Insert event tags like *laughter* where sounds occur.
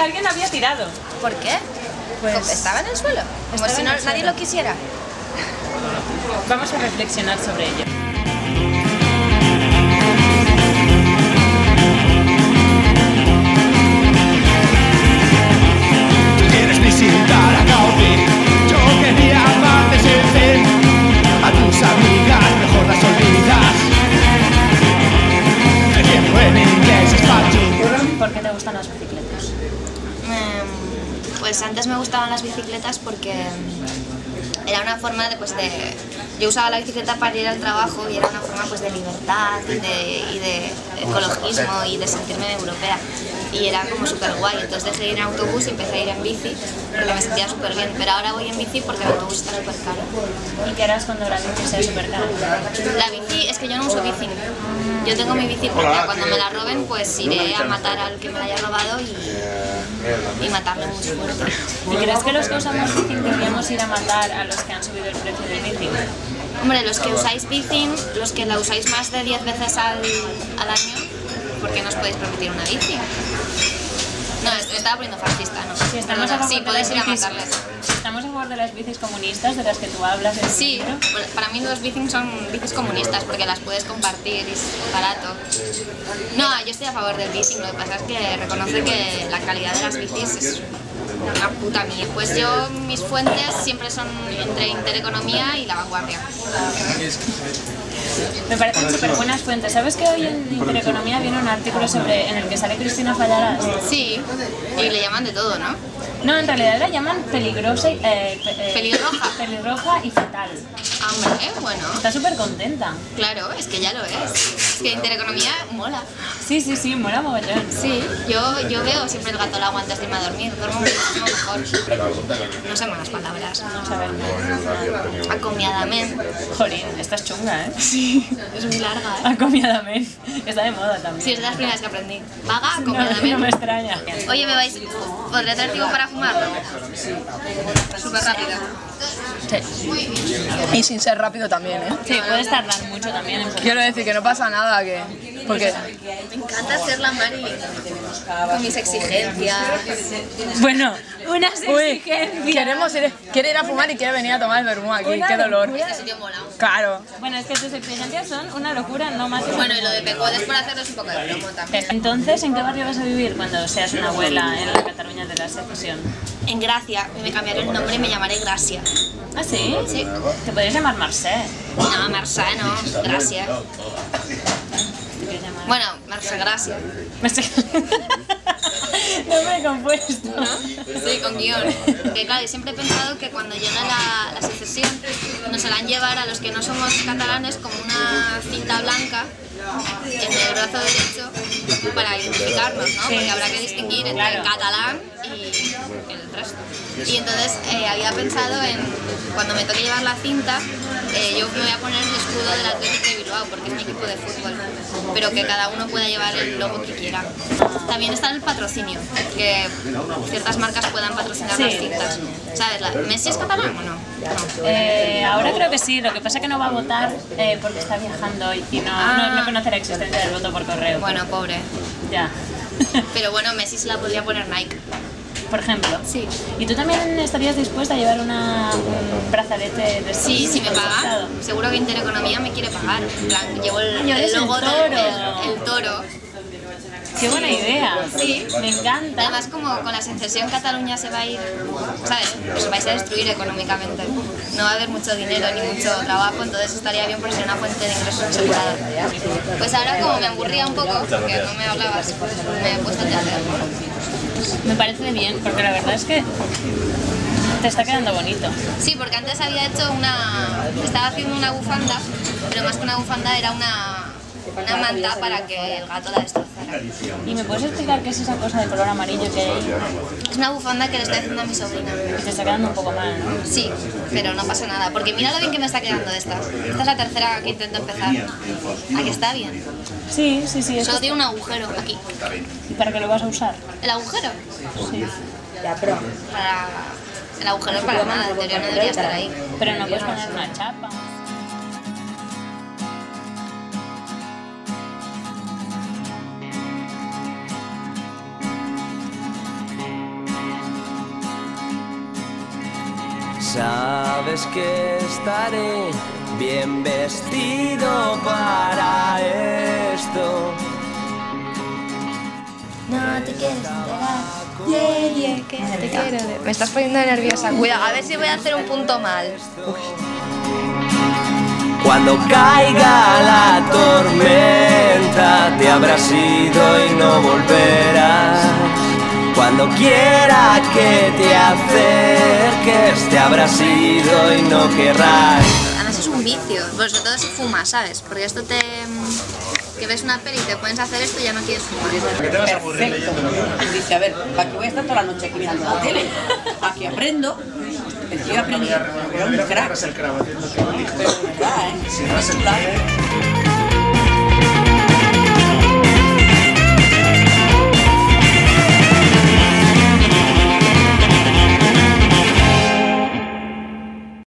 alguien lo había tirado. ¿Por qué? Pues- ¿Estaba en el suelo? Como si en no, el nadie suelo. lo quisiera. Vamos a reflexionar sobre ello. Pues antes me gustaban las bicicletas porque era una forma de, pues de... Yo usaba la bicicleta para ir al trabajo y era una forma pues de libertad y de, y de ecologismo y de sentirme europea. Y era como súper guay. Entonces dejé de ir en autobús y empecé a ir en bici porque me sentía súper bien. Pero ahora voy en bici porque el autobús está súper caro. ¿Y qué harás cuando la bici sea súper cara? La bici, es que yo no uso bici. Yo tengo mi bici propia. Cuando me la roben, pues iré a matar al que me la haya robado y, y matarle muy fuerte. ¿Y crees que los que usamos bici deberíamos ir a matar a los que han subido el precio del bici? Hombre, los que usáis bici, los que la usáis más de 10 veces al, al año, ¿por qué no os podéis permitir una bici? No, est- estaba poniendo fascista, ¿no? Si estamos sí, podéis ir a matarles. Estamos a favor de las bicis comunistas de las que tú hablas en Sí, libro, para mí los bicis son bicis comunistas porque las puedes compartir y es barato. No, yo estoy a favor del bici, lo que pasa es que reconoce que la calidad de las bicis es una puta mía. Pues yo, mis fuentes siempre son entre Intereconomía y La Vanguardia. me parecen súper buenas fuentes. ¿Sabes que hoy en Intereconomía viene un artículo sobre en el que sale Cristina Fallarás? Sí, y le llaman de todo, ¿no? No, en realidad la llaman peligrosa y... eh, pe- eh, Pelirroja. Pelirroja y fatal. Hombre, bueno, Está súper contenta. claro, es que ya lo es. Es que Intereconomía mola. Sí, sí, sí, mola mogollón. Sí, yo, yo veo siempre el gato al agua antes de irme a dormir, duermo muchísimo mejor. No sé malas palabras. No sabemos. Acomiadamente. Jolín, esta es chunga, ¿eh? Sí, es muy larga, ¿eh? Acomiadamente. Está de moda también. Sí, es de las primeras que aprendí. Vaga, No, no me acomiadamente. extraña. Oye, ¿me vais? ¿Podría traer tiempo para fumarlo? Súper rápido. Y sin ser rápido también, ¿eh? Sí, puedes tardar mucho también en Quiero decir que no pasa nada, que... Porque... Me encanta ser la Mari con mis exigencias. Bueno, unas Uy, exigencias. queremos ir, quiere ir a fumar y quiere venir a tomar el vermú aquí, Una qué dolor. Este sitio mola. Claro. Bueno, es que tus exigencias son una locura, no más. que Bueno, y lo de pecuodes por hacerlo es un poco de plomo también. Entonces, ¿en qué barrio vas a vivir cuando seas una abuela en la Cataluña de la secesión? En Gracia, me cambiaré el nombre y me llamaré Gracia. ¿Ah, sí? Sí. Te podrías llamar Marcé. No, Marsa, no, Gracia. Bueno, Marsa Gracia. *laughs* no me he compuesto. Sí, con guion. Que claro, siempre he pensado que cuando llegue la, la secesión nos harán llevar a los que no somos catalanes como una cinta blanca en el brazo derecho para identificarnos, ¿no? Porque habrá que distinguir entre el catalán y el resto. Y entonces eh, había pensado en, cuando me toque llevar la cinta, eh, yo me voy a poner el escudo del Atlético de Bilbao porque es mi equipo de fútbol, pero que cada uno pueda llevar el logo que quiera. También está el patrocinio, que ciertas marcas puedan patrocinar Sí. las cintas. ¿Sabes? ¿Messi es catalán o no? Eh, ahora creo que sí, lo que pasa es que no va a votar eh, porque está viajando y y no, no, no conoce la existencia del voto por correo. Bueno, pobre. Ya. *laughs* Pero bueno, Messi se la podría poner Nike. Por ejemplo. Sí. ¿Y tú también estarías dispuesta a llevar una, un brazalete de Sí, si me paga, seguro que Intereconomía me quiere pagar. En plan, llevo el, el logo el del toro. el- el toro. ¡Qué buena idea! Sí. Me encanta. Además, como con la secesión Cataluña se va a ir, ¿sabes? Os vais a destruir económicamente. No va a haber mucho dinero ni mucho trabajo, entonces estaría bien por ser una fuente de ingresos asegurada. Pues ahora, como me aburría un poco, porque no me hablabas, me he puesto a tejer. Me parece bien, porque la verdad es que te está quedando bonito. Sí, porque antes había hecho una. Estaba haciendo una bufanda, pero más que una bufanda era una. Una manta para que el gato la destrozara. ¿Y me puedes explicar qué es esa cosa de color amarillo que hay? Es una bufanda que le estoy haciendo a mi sobrina. Que te está quedando un poco mal, ¿no? Sí, pero no pasa nada, porque mira lo bien que me está quedando esta. Esta es la tercera que intento empezar. Aquí está bien. Sí, sí, sí. Solo tiene un agujero aquí. ¿Y para qué lo vas a usar? ¿El agujero? Sí. Ya, pero Para... El agujero es para nada, en teoría no debería estar ahí. Pero no puedes poner una chapa. Sabes que estaré bien vestido para esto. No te quieres enterar. Yeah, yeah, que te quiero de- Me estás poniendo nerviosa. Cuidado, a ver si voy a hacer un punto mal. Cuando caiga la tormenta te habrás ido y no volverás. Cuando quiera que te acerques te habrás ido y no querrás. Además es un vicio, pues sobre todo si fumas, ¿sabes? Porque esto te... que ves una peli y te pones a hacer esto y ya no quieres fumar. perfecto. Dice, a ver, ¿para qué voy a estar toda la noche aquí mirando la tele? *laughs* Aquí aprendo. Estoy aprendiendo. Pero un crack. Pero verdad, ¿eh?